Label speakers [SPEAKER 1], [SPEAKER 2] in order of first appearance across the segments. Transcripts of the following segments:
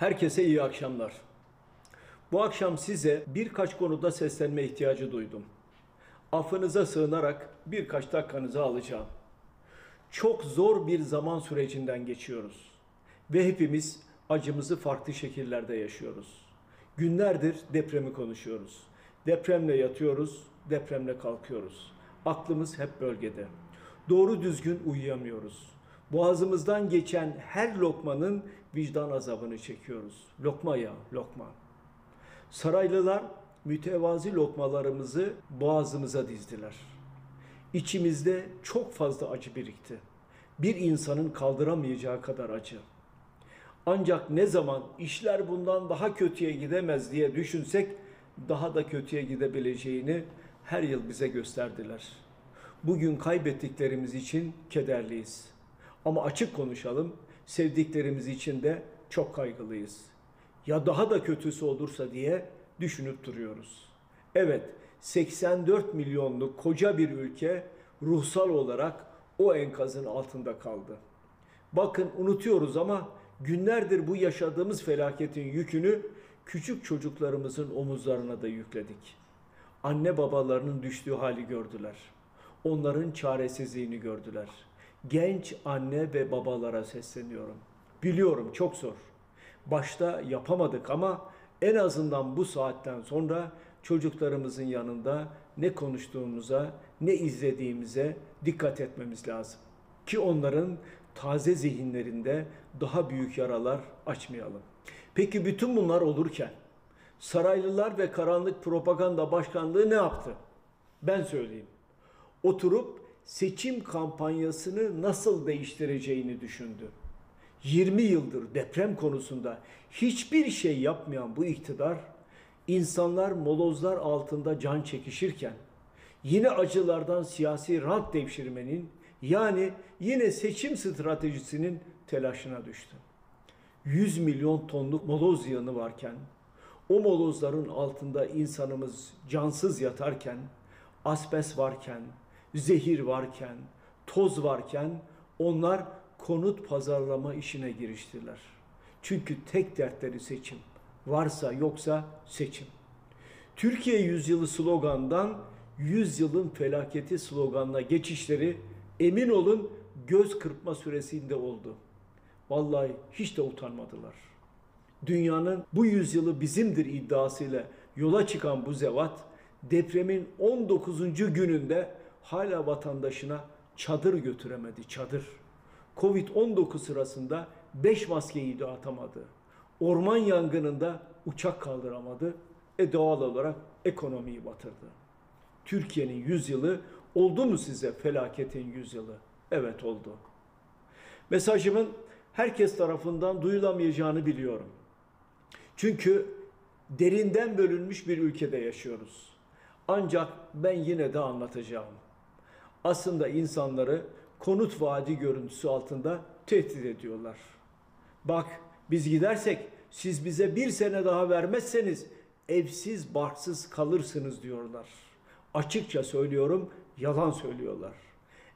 [SPEAKER 1] Herkese iyi akşamlar. Bu akşam size birkaç konuda seslenme ihtiyacı duydum. Affınıza sığınarak birkaç dakikanızı alacağım. Çok zor bir zaman sürecinden geçiyoruz. Ve hepimiz acımızı farklı şekillerde yaşıyoruz. Günlerdir depremi konuşuyoruz. Depremle yatıyoruz, depremle kalkıyoruz. Aklımız hep bölgede. Doğru düzgün uyuyamıyoruz. Boğazımızdan geçen her lokmanın vicdan azabını çekiyoruz. Lokma ya, lokma. Saraylılar mütevazi lokmalarımızı boğazımıza dizdiler. İçimizde çok fazla acı birikti. Bir insanın kaldıramayacağı kadar acı. Ancak ne zaman işler bundan daha kötüye gidemez diye düşünsek daha da kötüye gidebileceğini her yıl bize gösterdiler. Bugün kaybettiklerimiz için kederliyiz. Ama açık konuşalım, sevdiklerimiz için de çok kaygılıyız. Ya daha da kötüsü olursa diye düşünüp duruyoruz. Evet, 84 milyonluk koca bir ülke ruhsal olarak o enkazın altında kaldı. Bakın unutuyoruz ama günlerdir bu yaşadığımız felaketin yükünü küçük çocuklarımızın omuzlarına da yükledik. Anne babalarının düştüğü hali gördüler. Onların çaresizliğini gördüler. Genç anne ve babalara sesleniyorum. Biliyorum çok zor. Başta yapamadık ama en azından bu saatten sonra çocuklarımızın yanında ne konuştuğumuza, ne izlediğimize dikkat etmemiz lazım. Ki onların taze zihinlerinde daha büyük yaralar açmayalım. Peki bütün bunlar olurken saraylılar ve karanlık propaganda başkanlığı ne yaptı? Ben söyleyeyim. Oturup seçim kampanyasını nasıl değiştireceğini düşündü. 20 yıldır deprem konusunda hiçbir şey yapmayan bu iktidar insanlar molozlar altında can çekişirken yine acılardan siyasi rant devşirmenin yani yine seçim stratejisinin telaşına düştü. 100 milyon tonluk moloz yığını varken o molozların altında insanımız cansız yatarken asbest varken zehir varken, toz varken onlar konut pazarlama işine giriştiler. Çünkü tek dertleri seçim. Varsa yoksa seçim. Türkiye yüzyılı slogandan yüzyılın felaketi sloganına geçişleri emin olun göz kırpma süresinde oldu. Vallahi hiç de utanmadılar. Dünyanın bu yüzyılı bizimdir iddiasıyla yola çıkan bu zevat depremin 19. gününde hala vatandaşına çadır götüremedi, çadır. Covid-19 sırasında 5 maskeyi dağıtamadı. Orman yangınında uçak kaldıramadı. E doğal olarak ekonomiyi batırdı. Türkiye'nin yüzyılı oldu mu size felaketin yüzyılı? Evet oldu. Mesajımın herkes tarafından duyulamayacağını biliyorum. Çünkü derinden bölünmüş bir ülkede yaşıyoruz. Ancak ben yine de anlatacağım aslında insanları konut vaadi görüntüsü altında tehdit ediyorlar. Bak biz gidersek siz bize bir sene daha vermezseniz evsiz barksız kalırsınız diyorlar. Açıkça söylüyorum yalan söylüyorlar.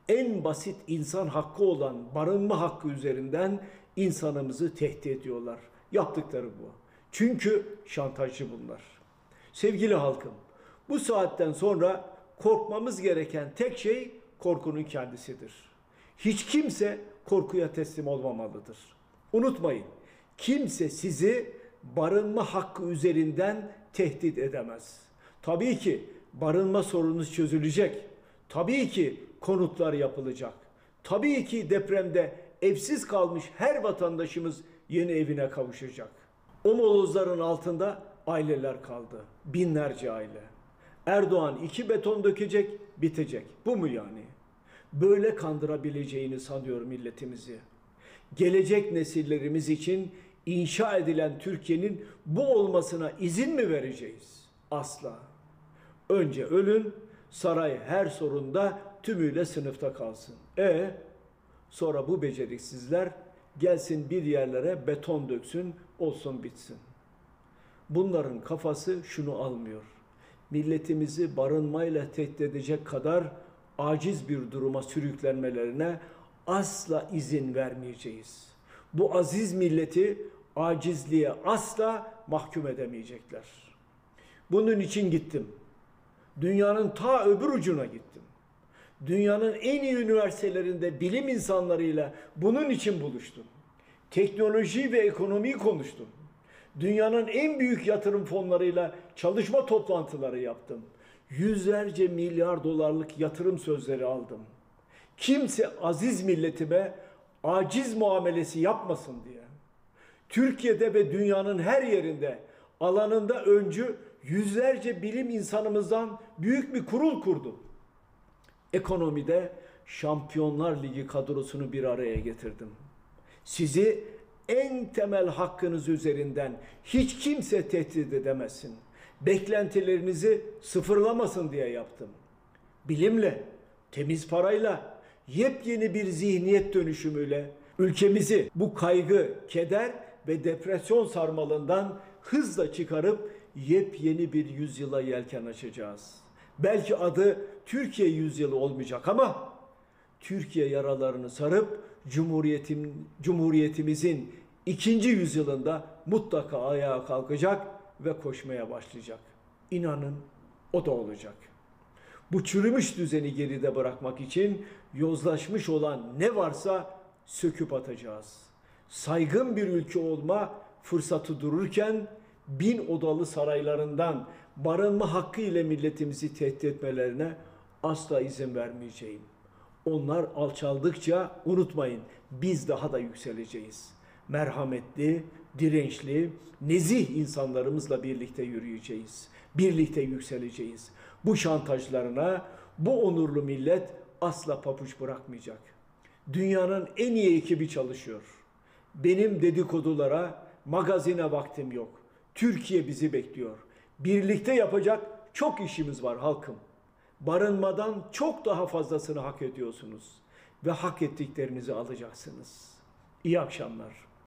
[SPEAKER 1] En basit insan hakkı olan barınma hakkı üzerinden insanımızı tehdit ediyorlar. Yaptıkları bu. Çünkü şantajcı bunlar. Sevgili halkım, bu saatten sonra korkmamız gereken tek şey korkunun kendisidir. Hiç kimse korkuya teslim olmamalıdır. Unutmayın, kimse sizi barınma hakkı üzerinden tehdit edemez. Tabii ki barınma sorununuz çözülecek. Tabii ki konutlar yapılacak. Tabii ki depremde evsiz kalmış her vatandaşımız yeni evine kavuşacak. O molozların altında aileler kaldı. Binlerce aile. Erdoğan iki beton dökecek, bitecek. Bu mu yani? Böyle kandırabileceğini sanıyor milletimizi. Gelecek nesillerimiz için inşa edilen Türkiye'nin bu olmasına izin mi vereceğiz? Asla. Önce ölün, saray her sorunda tümüyle sınıfta kalsın. E sonra bu beceriksizler gelsin bir yerlere beton döksün, olsun bitsin. Bunların kafası şunu almıyor milletimizi barınmayla tehdit edecek kadar aciz bir duruma sürüklenmelerine asla izin vermeyeceğiz. Bu aziz milleti acizliğe asla mahkum edemeyecekler. Bunun için gittim. Dünyanın ta öbür ucuna gittim. Dünyanın en iyi üniversitelerinde bilim insanlarıyla bunun için buluştum. Teknoloji ve ekonomiyi konuştum. Dünyanın en büyük yatırım fonlarıyla çalışma toplantıları yaptım. Yüzlerce milyar dolarlık yatırım sözleri aldım. Kimse aziz milletime aciz muamelesi yapmasın diye. Türkiye'de ve dünyanın her yerinde alanında öncü yüzlerce bilim insanımızdan büyük bir kurul kurdum. Ekonomide Şampiyonlar Ligi kadrosunu bir araya getirdim. Sizi en temel hakkınız üzerinden hiç kimse tehdit edemesin. Beklentilerinizi sıfırlamasın diye yaptım. Bilimle, temiz parayla, yepyeni bir zihniyet dönüşümüyle ülkemizi bu kaygı, keder ve depresyon sarmalından hızla çıkarıp yepyeni bir yüzyıla yelken açacağız. Belki adı Türkiye yüzyılı olmayacak ama Türkiye yaralarını sarıp Cumhuriyetim, Cumhuriyetimizin ikinci yüzyılında mutlaka ayağa kalkacak ve koşmaya başlayacak. İnanın o da olacak. Bu çürümüş düzeni geride bırakmak için yozlaşmış olan ne varsa söküp atacağız. Saygın bir ülke olma fırsatı dururken bin odalı saraylarından barınma hakkı ile milletimizi tehdit etmelerine asla izin vermeyeceğim. Onlar alçaldıkça unutmayın biz daha da yükseleceğiz. Merhametli, dirençli, nezih insanlarımızla birlikte yürüyeceğiz. Birlikte yükseleceğiz. Bu şantajlarına bu onurlu millet asla papuç bırakmayacak. Dünyanın en iyi ekibi çalışıyor. Benim dedikodulara, magazine vaktim yok. Türkiye bizi bekliyor. Birlikte yapacak çok işimiz var halkım. Barınmadan çok daha fazlasını hak ediyorsunuz ve hak ettiklerinizi alacaksınız. İyi akşamlar.